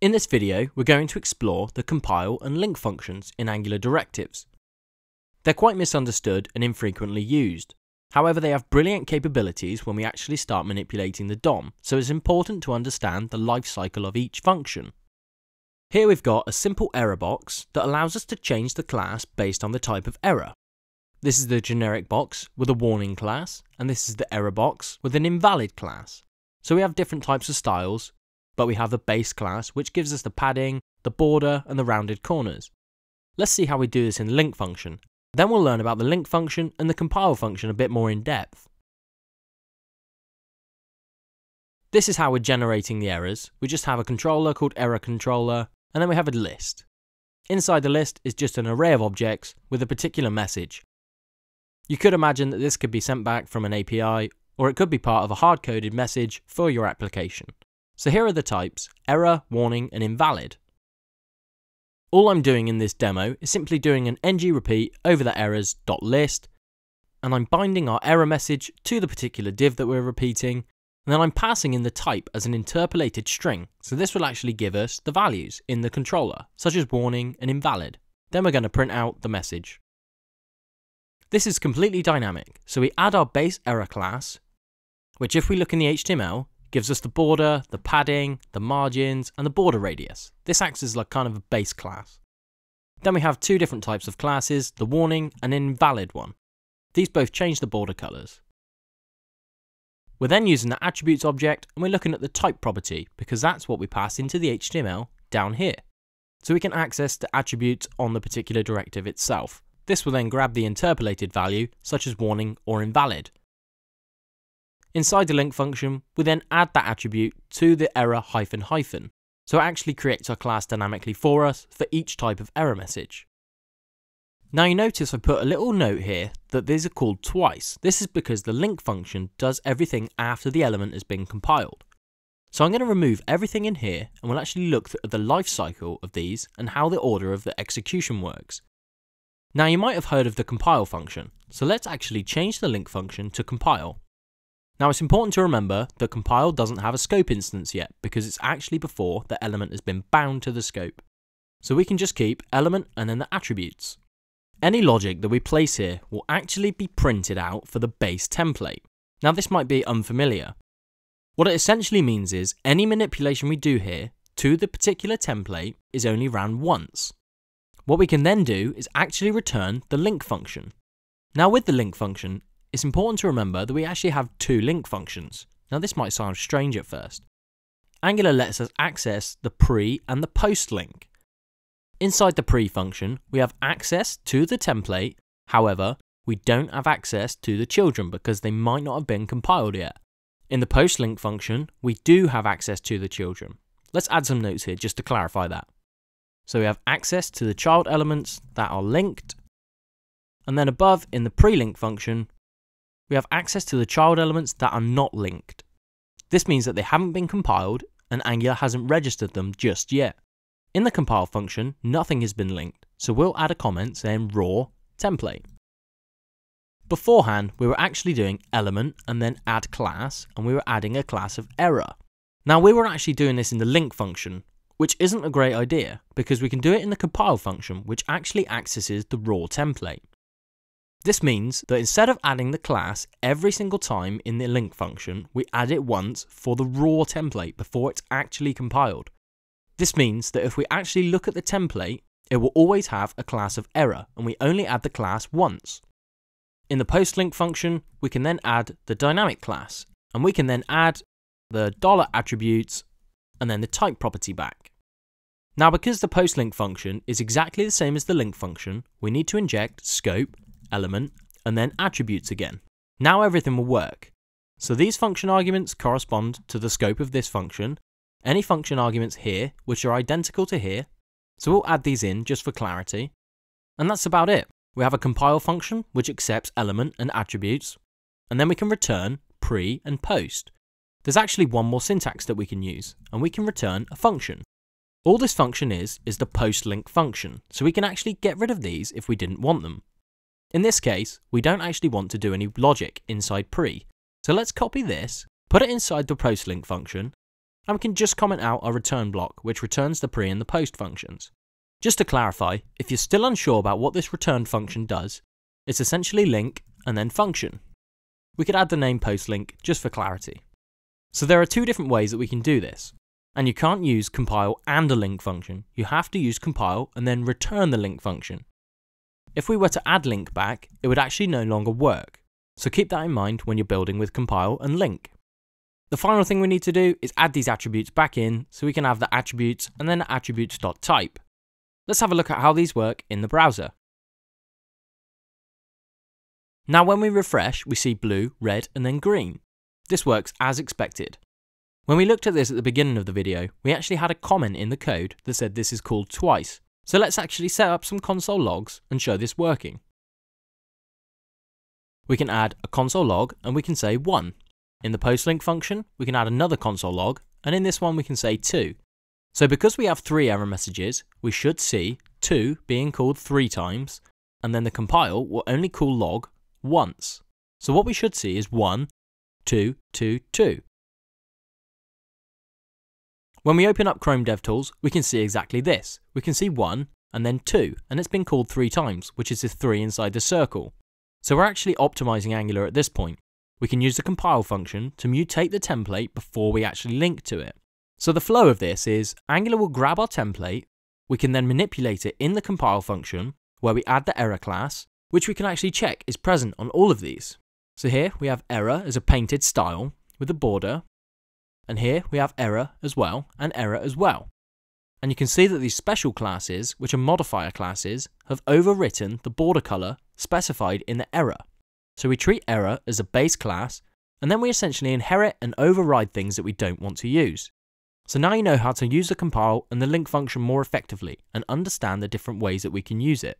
In this video, we're going to explore the compile and link functions in Angular directives. They're quite misunderstood and infrequently used. However, they have brilliant capabilities when we actually start manipulating the DOM, so it's important to understand the life cycle of each function. Here we've got a simple error box that allows us to change the class based on the type of error. This is the generic box with a warning class, and this is the error box with an invalid class. So we have different types of styles, but we have the base class which gives us the padding, the border, and the rounded corners. Let's see how we do this in the link function. Then we'll learn about the link function and the compile function a bit more in depth. This is how we're generating the errors. We just have a controller called error controller, and then we have a list. Inside the list is just an array of objects with a particular message. You could imagine that this could be sent back from an API, or it could be part of a hard-coded message for your application. So here are the types, error, warning, and invalid. All I'm doing in this demo is simply doing an ng repeat over the errors.list, and I'm binding our error message to the particular div that we're repeating, and then I'm passing in the type as an interpolated string, so this will actually give us the values in the controller, such as warning and invalid. Then we're going to print out the message. This is completely dynamic, so we add our base error class, which if we look in the HTML, gives us the border, the padding, the margins, and the border radius. This acts as like kind of a base class. Then we have two different types of classes, the warning and an invalid one. These both change the border colors. We're then using the attributes object and we're looking at the type property because that's what we pass into the HTML down here. So we can access the attributes on the particular directive itself. This will then grab the interpolated value such as warning or invalid. Inside the link function, we then add that attribute to the error hyphen hyphen. So it actually creates our class dynamically for us for each type of error message. Now you notice I put a little note here that these are called twice. This is because the link function does everything after the element has been compiled. So I'm going to remove everything in here and we'll actually look at the life cycle of these and how the order of the execution works. Now you might have heard of the compile function, so let's actually change the link function to compile. Now it's important to remember that compile doesn't have a scope instance yet because it's actually before the element has been bound to the scope. So we can just keep element and then the attributes. Any logic that we place here will actually be printed out for the base template. Now this might be unfamiliar. What it essentially means is any manipulation we do here to the particular template is only ran once. What we can then do is actually return the link function. Now with the link function, it's important to remember that we actually have two link functions. Now this might sound strange at first. Angular lets us access the pre and the post link. Inside the pre function, we have access to the template, however, we don't have access to the children because they might not have been compiled yet. In the post link function, we do have access to the children. Let's add some notes here just to clarify that. So we have access to the child elements that are linked, and then above in the pre-link function, we have access to the child elements that are not linked. This means that they haven't been compiled and Angular hasn't registered them just yet. In the compile function, nothing has been linked, so we'll add a comment saying raw template. Beforehand, we were actually doing element and then add class, and we were adding a class of error. Now we were actually doing this in the link function, which isn't a great idea because we can do it in the compile function, which actually accesses the raw template. This means that instead of adding the class every single time in the link function, we add it once for the raw template before it's actually compiled. This means that if we actually look at the template, it will always have a class of error and we only add the class once. In the postlink function, we can then add the dynamic class and we can then add the dollar attributes and then the type property back. Now because the postlink function is exactly the same as the link function, we need to inject scope, element, and then attributes again. Now everything will work. So these function arguments correspond to the scope of this function any function arguments here, which are identical to here. So we'll add these in just for clarity. And that's about it. We have a compile function, which accepts element and attributes. And then we can return pre and post. There's actually one more syntax that we can use, and we can return a function. All this function is, is the post-link function, so we can actually get rid of these if we didn't want them. In this case, we don't actually want to do any logic inside pre, so let's copy this, put it inside the post-link function, and we can just comment out our return block, which returns the pre and the post functions. Just to clarify, if you're still unsure about what this return function does, it's essentially link and then function. We could add the name postlink just for clarity. So there are two different ways that we can do this. And you can't use compile and a link function. You have to use compile and then return the link function. If we were to add link back, it would actually no longer work. So keep that in mind when you're building with compile and link. The final thing we need to do is add these attributes back in so we can have the attributes and then attributes.type. Let's have a look at how these work in the browser. Now when we refresh, we see blue, red and then green. This works as expected. When we looked at this at the beginning of the video, we actually had a comment in the code that said this is called twice. So let's actually set up some console logs and show this working. We can add a console log and we can say 1. In the postlink function, we can add another console log, and in this one we can say 2. So because we have three error messages, we should see 2 being called 3 times, and then the compile will only call log once. So what we should see is 1, 2, 2, 2. When we open up Chrome DevTools, we can see exactly this. We can see 1 and then 2, and it's been called 3 times, which is the 3 inside the circle. So we're actually optimizing Angular at this point. We can use the compile function to mutate the template before we actually link to it. So the flow of this is Angular will grab our template, we can then manipulate it in the compile function, where we add the error class, which we can actually check is present on all of these. So here we have error as a painted style with a border, and here we have error as well, and error as well. And you can see that these special classes, which are modifier classes, have overwritten the border color specified in the error. So we treat error as a base class, and then we essentially inherit and override things that we don't want to use. So now you know how to use the compile and the link function more effectively and understand the different ways that we can use it.